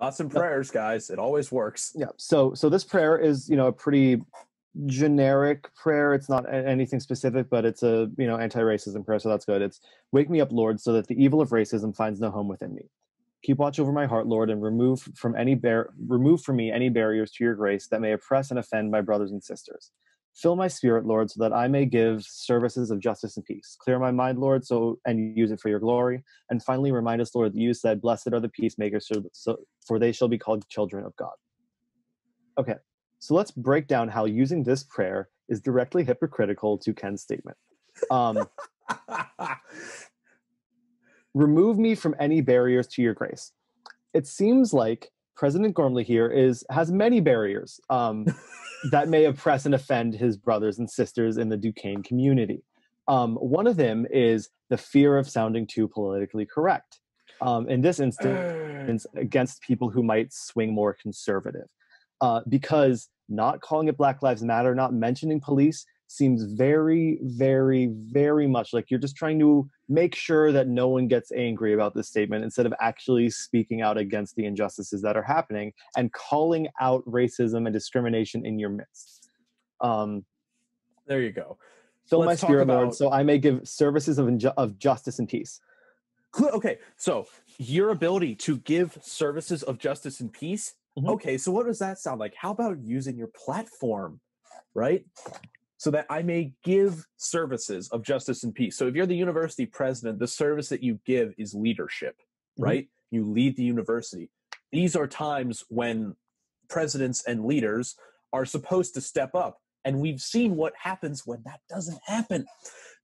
Thoughts and prayers, guys. It always works. Yeah. So so this prayer is you know a pretty generic prayer. It's not anything specific, but it's a you know anti-racism prayer, so that's good. It's wake me up, Lord, so that the evil of racism finds no home within me. Keep watch over my heart, Lord, and remove from any bar- remove from me any barriers to your grace that may oppress and offend my brothers and sisters. Fill my spirit, Lord, so that I may give services of justice and peace. Clear my mind, Lord, so and use it for your glory. And finally, remind us, Lord, that you said, "Blessed are the peacemakers, so, so, for they shall be called children of God." Okay, so let's break down how using this prayer is directly hypocritical to Ken's statement. Um, remove me from any barriers to your grace. It seems like President Gormley here is has many barriers um, that may oppress and offend his brothers and sisters in the Duquesne community. Um, one of them is the fear of sounding too politically correct. Um, in this instance, against people who might swing more conservative, uh, because not calling it Black Lives Matter, not mentioning police, seems very, very, very much like you're just trying to make sure that no one gets angry about this statement instead of actually speaking out against the injustices that are happening and calling out racism and discrimination in your midst. Um, there you go. Fill my spirit, about... Lord, so I may give services of, inju- of justice and peace. Okay, so your ability to give services of justice and peace. Mm-hmm. Okay, so what does that sound like? How about using your platform, right? So that I may give services of justice and peace. So if you're the university president, the service that you give is leadership, mm-hmm. right? You lead the university. These are times when presidents and leaders are supposed to step up. And we've seen what happens when that doesn't happen.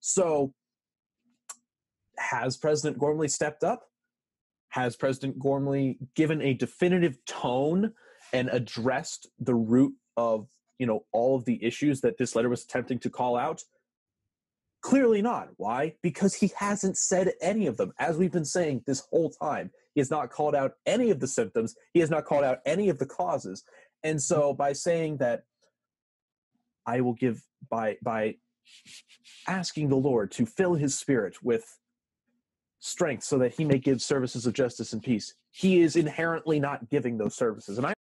So, has President Gormley stepped up? Has President Gormley given a definitive tone and addressed the root of you know all of the issues that this letter was attempting to call out? Clearly not. Why? Because he hasn't said any of them. As we've been saying this whole time he has not called out any of the symptoms. He has not called out any of the causes. And so by saying that i will give by by asking the lord to fill his spirit with strength so that he may give services of justice and peace he is inherently not giving those services. And i